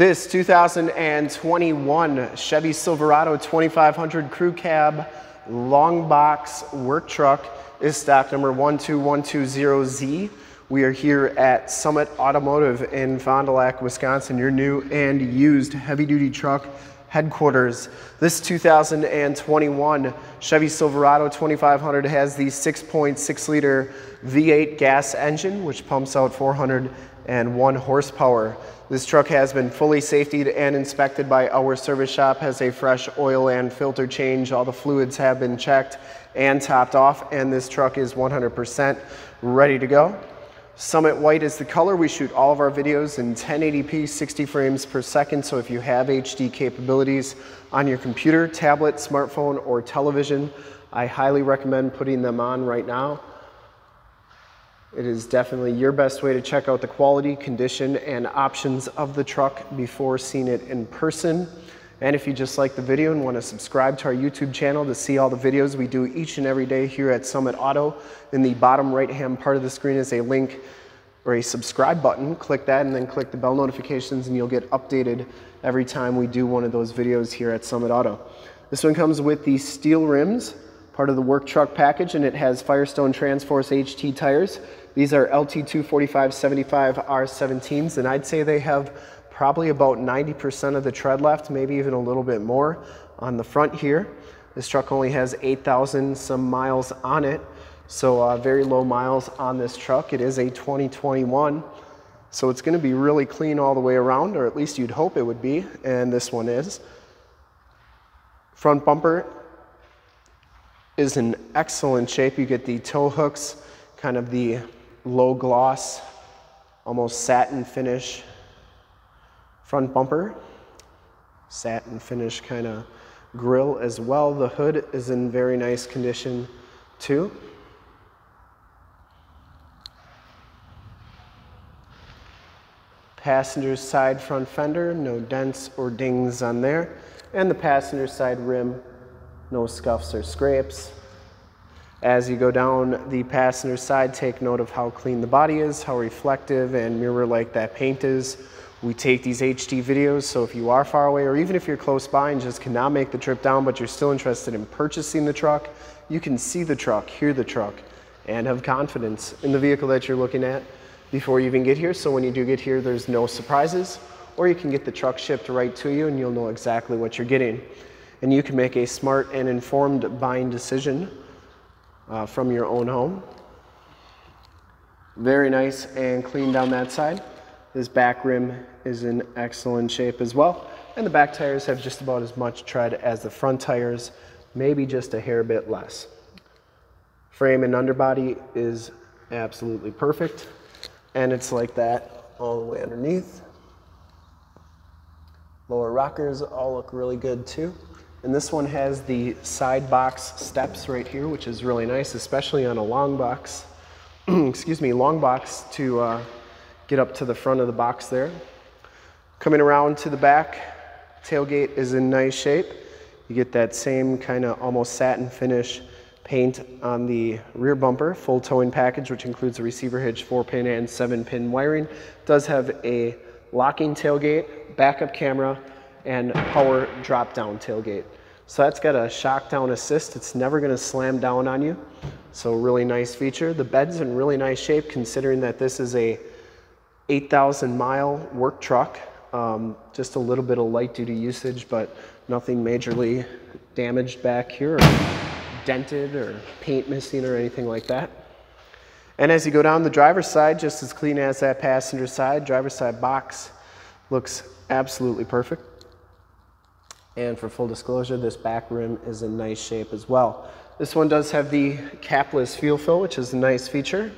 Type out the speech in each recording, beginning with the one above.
This 2021 Chevy Silverado 2500 Crew Cab Long Box Work Truck is stock number 12120Z. We are here at Summit Automotive in Fond du Lac, Wisconsin, your new and used heavy duty truck headquarters. This 2021 Chevy Silverado 2500 has the 6.6 liter V8 gas engine, which pumps out 401 horsepower. This truck has been fully safetied and inspected by our service shop, has a fresh oil and filter change. All the fluids have been checked and topped off, and this truck is 100% ready to go. Summit White is the color. We shoot all of our videos in 1080p 60 frames per second, so if you have HD capabilities on your computer, tablet, smartphone, or television, I highly recommend putting them on right now. It is definitely your best way to check out the quality, condition, and options of the truck before seeing it in person. And if you just like the video and want to subscribe to our YouTube channel to see all the videos we do each and every day here at Summit Auto, in the bottom right hand part of the screen is a link or a subscribe button. Click that and then click the bell notifications and you'll get updated every time we do one of those videos here at Summit Auto. This one comes with the steel rims, part of the work truck package, and it has Firestone Transforce HT tires. These are LT245-75 R17s, and I'd say they have probably about 90% of the tread left, maybe even a little bit more on the front here. This truck only has 8,000 some miles on it, so uh, very low miles on this truck. It is a 2021, so it's gonna be really clean all the way around, or at least you'd hope it would be, and this one is. Front bumper is in excellent shape. You get the tow hooks, kind of the low gloss, almost satin finish front bumper, satin finish kind of grill as well. The hood is in very nice condition too. Passenger side front fender, no dents or dings on there. And the passenger side rim, no scuffs or scrapes. As you go down the passenger side, take note of how clean the body is, how reflective and mirror-like that paint is. We take these HD videos, so if you are far away or even if you're close by and just cannot make the trip down, but you're still interested in purchasing the truck, you can see the truck, hear the truck, and have confidence in the vehicle that you're looking at before you even get here. So when you do get here, there's no surprises, or you can get the truck shipped right to you and you'll know exactly what you're getting. And you can make a smart and informed buying decision uh, from your own home. Very nice and clean down that side. This back rim is in excellent shape as well. And the back tires have just about as much tread as the front tires, maybe just a hair bit less. Frame and underbody is absolutely perfect. And it's like that all the way underneath. Lower rockers all look really good too. And this one has the side box steps right here, which is really nice, especially on a long box. Excuse me, long box to uh, get up to the front of the box there. Coming around to the back, tailgate is in nice shape. You get that same kind of almost satin finish paint on the rear bumper, full towing package, which includes a receiver hitch, four pin and seven pin wiring. Does have a locking tailgate, backup camera, and power drop down tailgate. So that's got a shock down assist. It's never gonna slam down on you. So really nice feature. The bed's in really nice shape considering that this is a 8,000 mile work truck. Um, just a little bit of light duty usage, but nothing majorly damaged back here or dented or paint missing or anything like that. And as you go down the driver's side, just as clean as that passenger side, driver's side box looks absolutely perfect. And for full disclosure, this back rim is in nice shape as well. This one does have the capless fuel fill, which is a nice feature.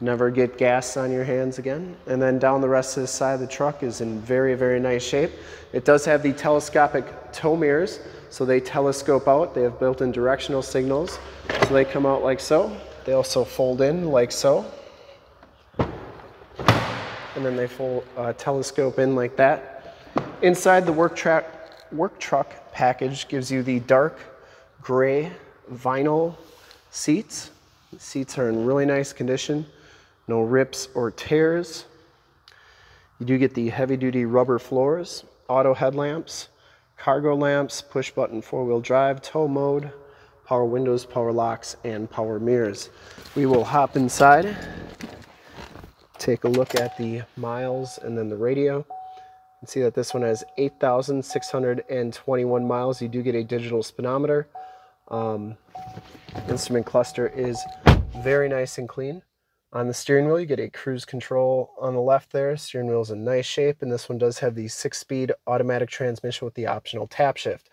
Never get gas on your hands again. And then down the rest of the side of the truck is in very, very nice shape. It does have the telescopic tow mirrors, so they telescope out. They have built-in directional signals. So they come out like so. They also fold in like so. And then they fold, uh, telescope in like that. Inside the work track work truck package gives you the dark gray vinyl seats. The seats are in really nice condition, no rips or tears. You do get the heavy duty rubber floors, auto headlamps, cargo lamps, push button four wheel drive, tow mode, power windows, power locks, and power mirrors. We will hop inside, take a look at the miles and then the radio. See that this one has 8,621 miles. You do get a digital speedometer. Um, instrument cluster is very nice and clean. On the steering wheel, you get a cruise control on the left there. Steering wheel is in nice shape, and this one does have the six-speed automatic transmission with the optional tap shift.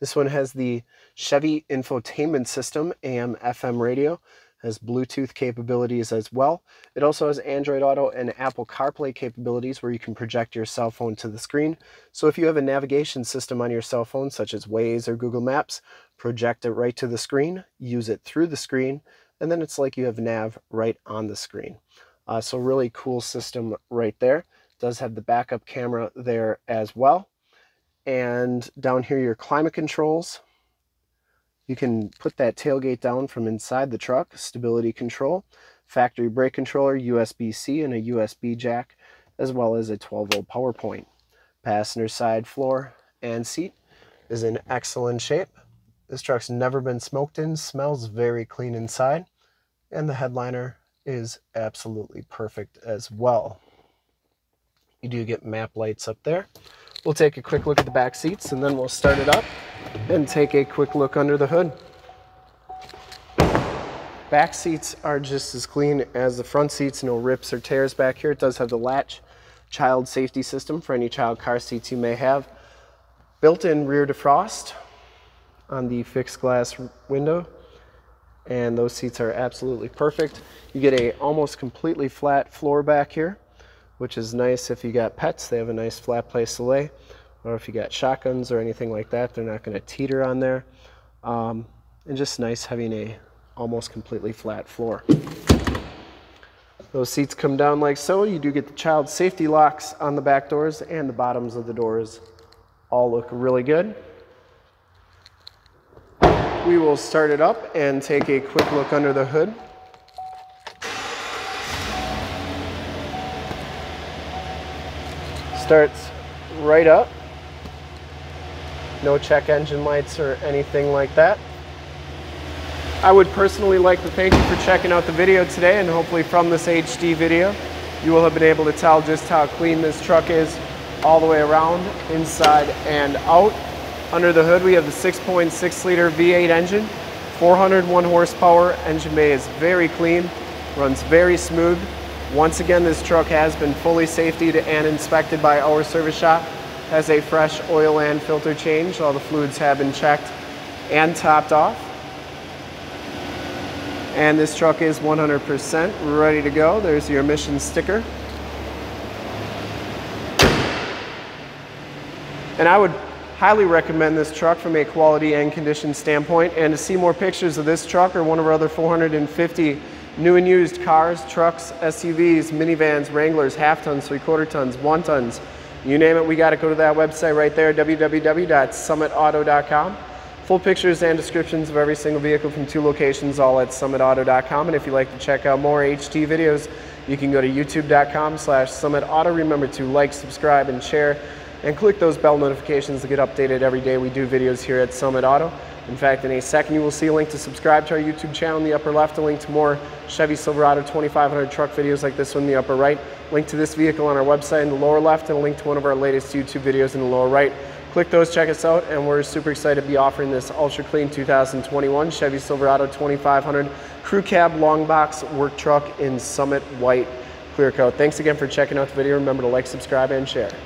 This one has the Chevy infotainment system, AM, FM radio, has Bluetooth capabilities as well. It also has Android Auto and Apple CarPlay capabilities where you can project your cell phone to the screen. So if you have a navigation system on your cell phone, such as Waze or Google Maps, project it right to the screen, use it through the screen, and then it's like you have nav right on the screen. Uh, so really cool system right there. Does have the backup camera there as well. And down here, your climate controls. You can put that tailgate down from inside the truck, stability control, factory brake controller, USB-C, and a USB jack, as well as a 12-volt power point. Passenger side floor and seat is in excellent shape. This truck's never been smoked in, smells very clean inside, and the headliner is absolutely perfect as well. You do get map lights up there. We'll take a quick look at the back seats and then we'll start it up and take a quick look under the hood. Back seats are just as clean as the front seats, no rips or tears back here. It does have the latch child safety system for any child car seats you may have. Built-in rear defrost on the fixed glass window and those seats are absolutely perfect. You get a almost completely flat floor back here which is nice if you got pets. They have a nice flat place to lay. Or if you got shotguns or anything like that, they're not going to teeter on there. Um, and just nice having a almost completely flat floor. Those seats come down like so. You do get the child safety locks on the back doors and the bottoms of the doors all look really good. We will start it up and take a quick look under the hood. starts right up. No check engine lights or anything like that. I would personally like to thank you for checking out the video today and hopefully from this HD video you will have been able to tell just how clean this truck is all the way around, inside and out. Under the hood we have the 6.6 .6 liter V8 engine, 401 horsepower, engine bay is very clean, runs very smooth, once again, this truck has been fully safetied and inspected by our service shop. Has a fresh oil and filter change. All the fluids have been checked and topped off. And this truck is 100% ready to go. There's your emission sticker. And I would highly recommend this truck from a quality and condition standpoint. And to see more pictures of this truck or one of our other 450 New and used cars, trucks, SUVs, minivans, Wranglers, half tons, three quarter tons, one tons, you name it, we got to go to that website right there, www.summitauto.com. Full pictures and descriptions of every single vehicle from two locations, all at summitauto.com. And if you'd like to check out more HD videos, you can go to youtube.com slash summitauto. Remember to like, subscribe, and share, and click those bell notifications to get updated every day we do videos here at Summit Auto. In fact, in a second, you will see a link to subscribe to our YouTube channel in the upper left, a link to more Chevy Silverado 2500 truck videos like this one in the upper right, link to this vehicle on our website in the lower left, and a link to one of our latest YouTube videos in the lower right. Click those, check us out, and we're super excited to be offering this ultra clean 2021 Chevy Silverado 2500 crew cab long box work truck in Summit White clear coat. Thanks again for checking out the video. Remember to like, subscribe, and share.